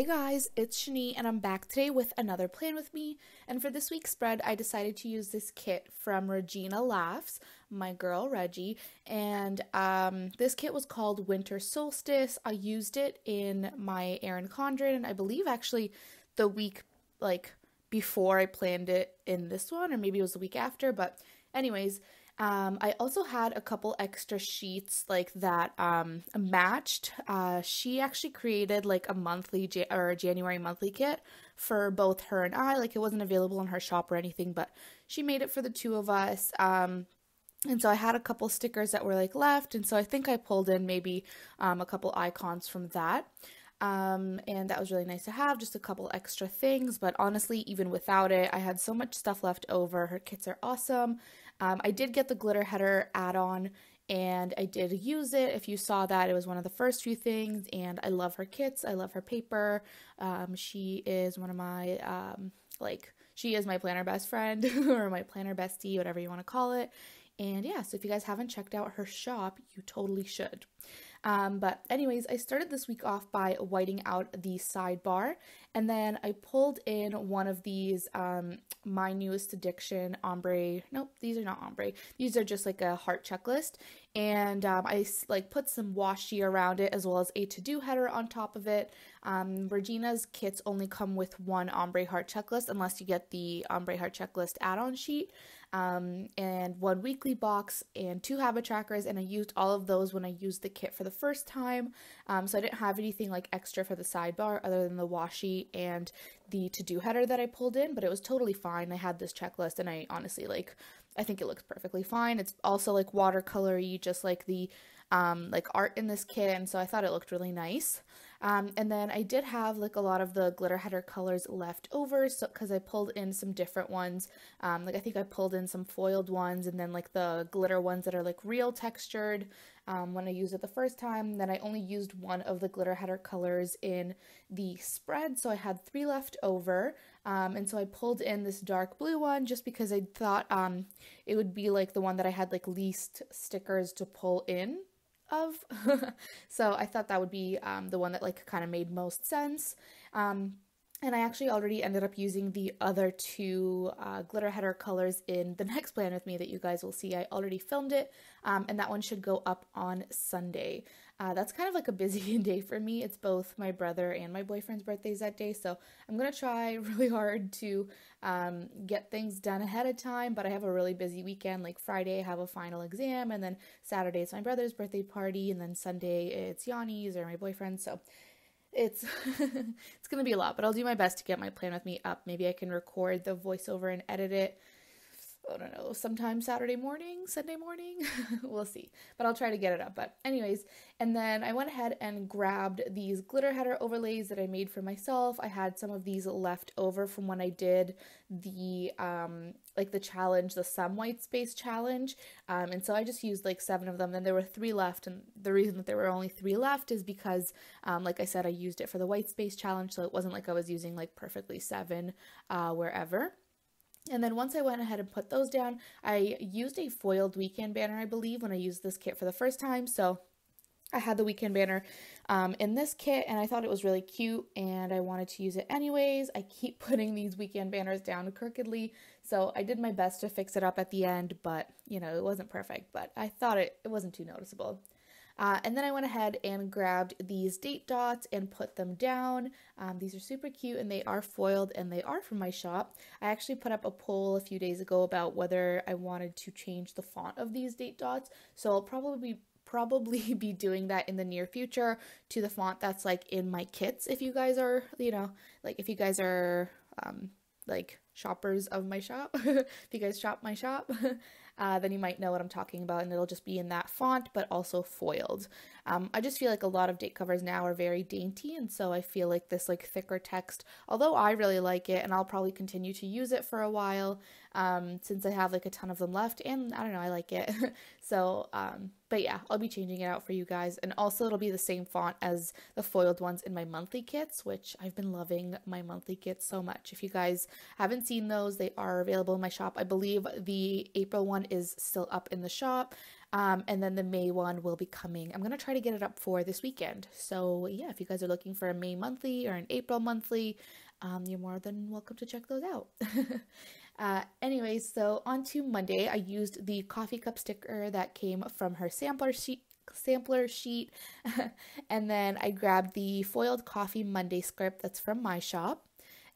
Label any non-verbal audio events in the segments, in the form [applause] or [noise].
Hey guys, it's Shany and I'm back today with another plan with me. And for this week's spread, I decided to use this kit from Regina Laughs, my girl Reggie. And um, this kit was called Winter Solstice. I used it in my Erin Condren, I believe actually the week like before I planned it in this one, or maybe it was the week after. But anyways, um, I also had a couple extra sheets like that um, matched. Uh, she actually created like a monthly or January monthly kit for both her and I. Like it wasn't available in her shop or anything, but she made it for the two of us. Um, and so I had a couple stickers that were like left, and so I think I pulled in maybe um, a couple icons from that. Um, and that was really nice to have, just a couple extra things. But honestly, even without it, I had so much stuff left over. Her kits are awesome. Um, I did get the glitter header add-on and I did use it. If you saw that, it was one of the first few things, and I love her kits. I love her paper. Um, she is one of my um, like she is my planner best friend [laughs] or my planner bestie, whatever you want to call it. And yeah, so if you guys haven't checked out her shop, you totally should. Um, but anyways, I started this week off by whiting out the sidebar, and then I pulled in one of these um, My Newest Addiction ombre. Nope, these are not ombre. These are just like a heart checklist, and um, I like put some washi around it as well as a to-do header on top of it. Um, Regina's kits only come with one ombre heart checklist unless you get the ombre heart checklist add-on sheet um, and one weekly box and two habit trackers and I used all of those when I used the kit for the first time. Um, so I didn't have anything like extra for the sidebar other than the washi and the to-do header that I pulled in but it was totally fine. I had this checklist and I honestly like I think it looks perfectly fine. It's also like watercolory just like the um, like art in this kit and so I thought it looked really nice um, and then I did have like a lot of the glitter header colors left over so because I pulled in some different ones. Um, like I think I pulled in some foiled ones and then like the glitter ones that are like real textured um, when I used it the first time. Then I only used one of the glitter header colors in the spread so I had three left over. Um, and so I pulled in this dark blue one just because I thought um, it would be like the one that I had like least stickers to pull in of. [laughs] so I thought that would be um, the one that like kind of made most sense. Um, and I actually already ended up using the other two uh, glitter header colors in the next plan with me that you guys will see. I already filmed it, um, and that one should go up on Sunday. Uh, that's kind of like a busy [laughs] day for me. It's both my brother and my boyfriend's birthdays that day, so I'm gonna try [laughs] really hard to um, get things done ahead of time. But I have a really busy weekend. Like Friday, I have a final exam, and then Saturday is my brother's birthday party, and then Sunday it's Yanni's or my boyfriend. So it's [laughs] it's gonna be a lot, but I'll do my best to get my plan with me up. Maybe I can record the voiceover and edit it. I don't know, sometime Saturday morning, Sunday morning. [laughs] we'll see. But I'll try to get it up. But anyways, and then I went ahead and grabbed these glitter header overlays that I made for myself. I had some of these left over from when I did the um like the challenge, the some white space challenge. Um, and so I just used like seven of them. Then there were three left, and the reason that there were only three left is because, um, like I said, I used it for the white space challenge, so it wasn't like I was using like perfectly seven uh, wherever. And then once I went ahead and put those down, I used a foiled weekend banner, I believe, when I used this kit for the first time. So I had the weekend banner um, in this kit and I thought it was really cute and I wanted to use it anyways. I keep [laughs] putting these weekend banners down crookedly, so I did my best to fix it up at the end, but you know, it wasn't perfect, but I thought it, it wasn't too noticeable. Uh, and then I went ahead and grabbed these date dots and put them down. Um, these are super cute and they are foiled and they are from my shop. I actually put up a poll a few days ago about whether I wanted to change the font of these date dots. So I'll probably be probably [laughs] be doing that in the near future to the font that's like in my kits if you guys are you know like if you guys are um like shoppers of my shop [laughs] if you guys shop my shop [laughs] uh, then you might know what I'm talking about, and it'll just be in that font, but also foiled. Um, I just feel like a lot of date covers now are very dainty, and so I feel like this like thicker text, although I really like it, and I'll probably continue to use it for a while, um, since I have like a ton of them left, and I don't know, I like it. [laughs] so, um, but yeah, I'll be changing it out for you guys, and also it'll be the same font as the foiled ones in my monthly kits, which I've been loving my monthly kits so much. If you guys haven't seen those, they are available in my shop. I believe the April one is still up in the shop. Um, and then the May one will be coming. I'm going to try to get it up for this weekend. So, yeah, if you guys are looking for a May monthly or an April monthly, um, you're more than welcome to check those out. [laughs] uh, anyways, so on to Monday, I used the coffee cup sticker that came from her sampler sheet sampler sheet [laughs] and then I grabbed the foiled coffee Monday script that's from my shop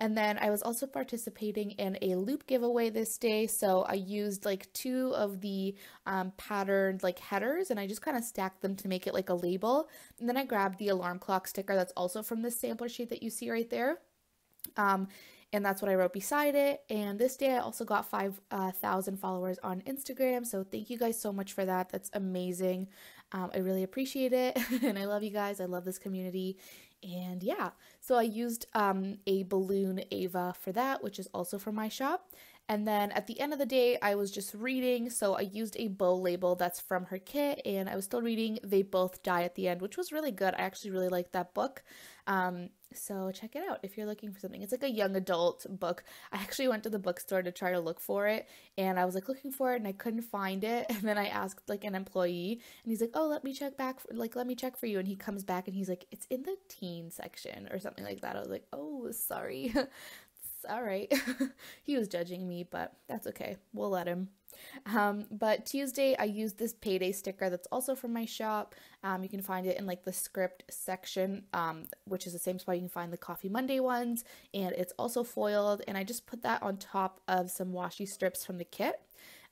and then I was also participating in a loop giveaway this day. So I used like two of the um, patterned like headers and I just kind of stacked them to make it like a label. And then I grabbed the alarm clock sticker that's also from this sampler sheet that you see right there. Um, and that's what I wrote beside it. And this day I also got 5,000 uh, followers on Instagram. So thank you guys so much for that. That's amazing. Um, I really appreciate it. [laughs] and I love you guys. I love this community. And yeah, so I used um, a balloon Ava for that, which is also from my shop. And then at the end of the day, I was just reading. So I used a bow label that's from her kit, and I was still reading They Both Die at the End, which was really good. I actually really liked that book. Um, so check it out if you're looking for something. It's like a young adult book. I actually went to the bookstore to try to look for it and I was like looking for it and I couldn't find it. [laughs] And then I asked like an employee and he's like, "Oh, let me check back for, like let me check for you." And he comes back and he's like, "It's in the teen section or something like that." I was like, "Oh, sorry." [laughs] all right. [laughs] he was judging me, but that's okay. We'll let him. Um, but Tuesday, I used this payday sticker that's also from my shop. Um, you can find it in like the script section, um, which is the same spot you can find the Coffee Monday ones, and it's also foiled. And I just put that on top of some washi strips from the kit.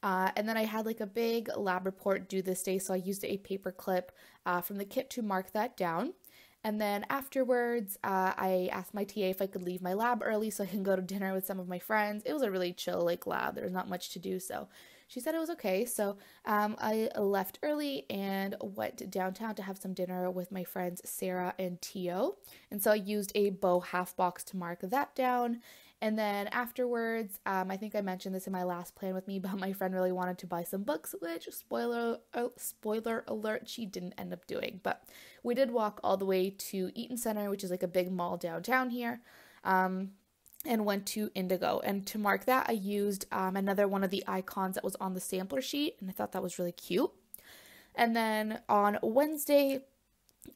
Uh, and then I had like a big lab report due this day, so I used a paper clip uh, from the kit to mark that down. And then afterwards, uh, I asked my TA if I could leave my lab early so I can go to dinner with some of my friends. It was a really chill like lab. There was not much to do, so she said it was okay. So um, I left early and went downtown to have some dinner with my friends Sarah and Tio. And so I used a bow half box to mark that down. And then afterwards, um, I think I mentioned this in my last plan with me, [laughs] but my friend really wanted to buy some books, which spoiler uh, spoiler alert, she didn't end up doing. But we did walk all the way to Eaton Center, which is like a big mall downtown here. Um, and went to Indigo. And to mark that, I used um, another one of the icons that was on the sampler sheet, and I thought that was really cute. And then on Wednesday,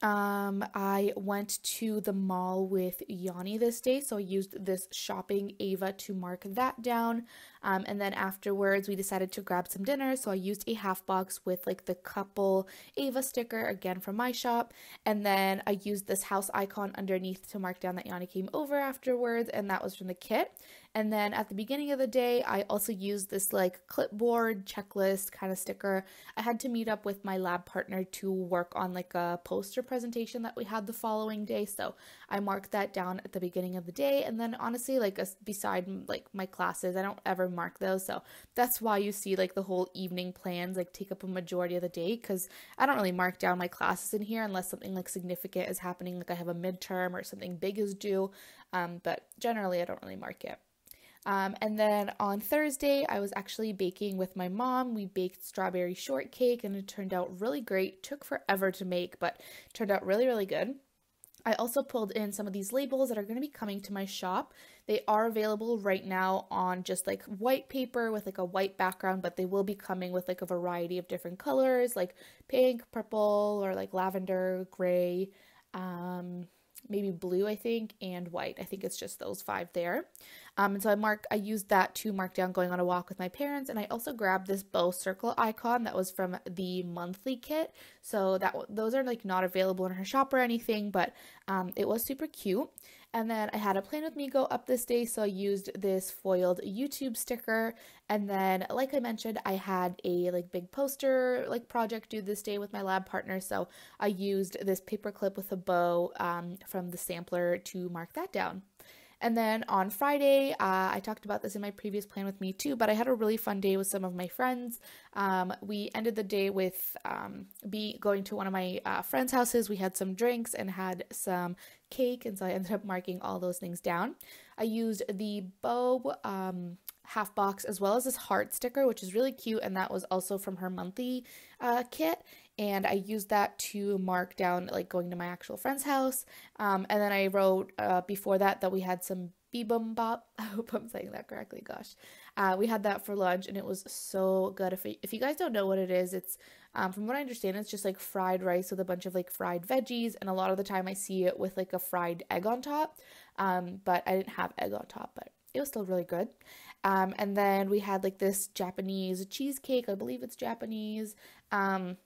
um, I went to the mall with Yanni this day, so I used this shopping Ava to mark that down. Um, and then afterwards, we decided to grab some dinner, so I used a half box with like the couple Ava sticker again from my shop. And then I used this house icon underneath to mark down that Yanni came over afterwards, and that was from the kit. And then at the beginning of the day, I also used this like clipboard checklist kind of sticker. I had to meet up with my lab partner to work on like a poster presentation that we had the following day. So I marked that down at the beginning of the day. And then honestly, like beside like my classes, I don't ever mark those. So that's why you see like the whole evening plans like take up a majority of the day because I don't really mark down my classes in here unless something like significant is happening, like I have a midterm or something big is due. Um, but generally, I don't really mark it. Um, and then on Thursday, I was actually baking with my mom. We baked strawberry shortcake and it turned out really great. took forever to make, but turned out really, really good. I also pulled in some of these labels that are going to be coming to my shop. They are available right now on just like white paper with like a white background, but they will be coming with like a variety of different colors like pink, purple, or like lavender, gray, um, maybe blue, I think, and white. I think it's just those five there. Um, and so I mark, I used that to mark down going on a walk with my parents, and I also grabbed this bow circle icon that was from the monthly kit. So that those are like not available in her shop or anything, but um, it was super cute. And then I had a plan with me go up this day, so I used this foiled YouTube sticker. And then, like I mentioned, I had a like big poster like project due this day with my lab partner, so I used this paper clip with a bow um, from the sampler to mark that down. And then on Friday, uh, I talked about this in my previous plan with me too, but I had a really fun day with some of my friends. Um, we ended the day with um, be going to one of my uh, friends' houses. We had some drinks and had some cake, and so I ended up marking all those things down. I used the bow um, half box as well as this heart sticker, which is really cute, and that was also from her monthly uh, kit and I used that to mark down like going to my actual friend's house. Um, and then I wrote uh, before that that we had some bebum bop. [laughs] I hope I'm saying that correctly. Gosh, Uh, we had that for lunch and it was so good. If, if you guys don't know what it is, it's um, from what I understand, it's just like fried rice with a bunch of like fried veggies, and a lot of the time I see it with like a fried egg on top. Um, but I didn't have egg on top, but it was still really good. Um, and then we had like this Japanese cheesecake. I believe it's Japanese. Um,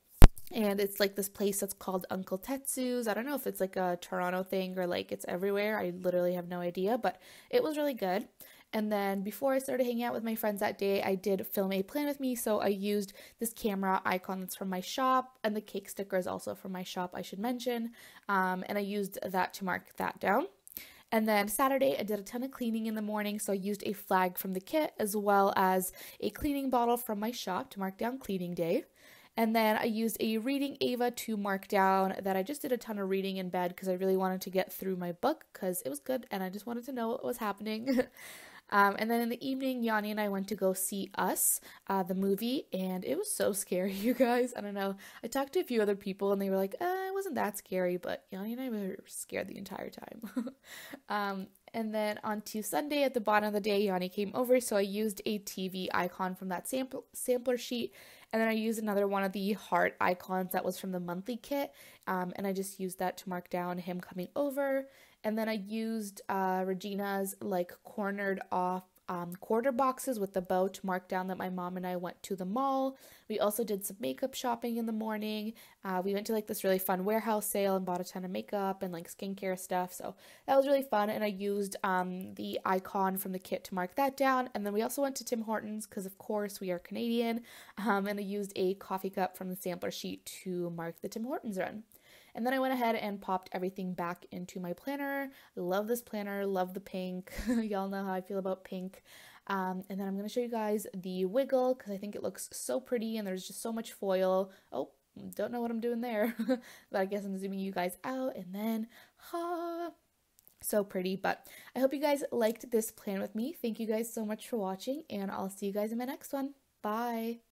and it's like this place that's called Uncle Tetsu's. I don't know if it's like a Toronto thing or like it's everywhere. I literally have no idea, but it was really good. And then before I started hanging out with my friends that day, I did film a plan with me. So I used this camera icon that's from my shop, and the cake sticker is also from my shop, I should mention. Um, and I used that to mark that down. And then Saturday, I did a ton of cleaning in the morning, so I used a flag from the kit as well as a cleaning bottle from my shop to mark down cleaning day. And then I used a reading Ava to mark down that I just did a ton of reading in bed because I really wanted to get through my book because it was good and I just wanted to know what was happening. [laughs] Um, and then in the evening, Yanni and I went to go see Us, uh, the movie, and it was so [laughs] scary, you guys. I don't know. I talked to a few other people, and they were like, uh, "It wasn't that scary," but Yanni and I were scared the entire time. [laughs] um, and then on to Sunday at the bottom of the day, Yanni came over, so I used a TV icon from that sample sampler sheet, and then I used another one of the heart icons that was from the monthly kit, um, and I just used that to mark down him coming over. And then I used uh, Regina's like cornered off um, quarter boxes with the bow to mark down that my mom and I went to the mall. We also did some makeup shopping in the morning. Uh, we went to like this really fun warehouse sale and bought a ton of makeup and like skincare stuff. So that was really fun. And I used um, the icon from the kit to mark that down. And then we also went to Tim Hortons because, of course, we are Canadian. [laughs] Um, and I used a coffee cup from the sampler sheet to mark the Tim Hortons run. And then I went ahead and popped everything back into my planner. I love this planner, love the pink. [laughs] Y'all know how I feel about pink. Um, and then I'm going to show you guys the wiggle because I think it looks so pretty and there's just so much foil. Oh, don't know what I'm doing there, [laughs] but I guess I'm zooming you guys out and then, ha, so pretty. But I hope you guys liked this plan with me. Thank you guys so much for watching and I'll see you guys in my next one. Bye.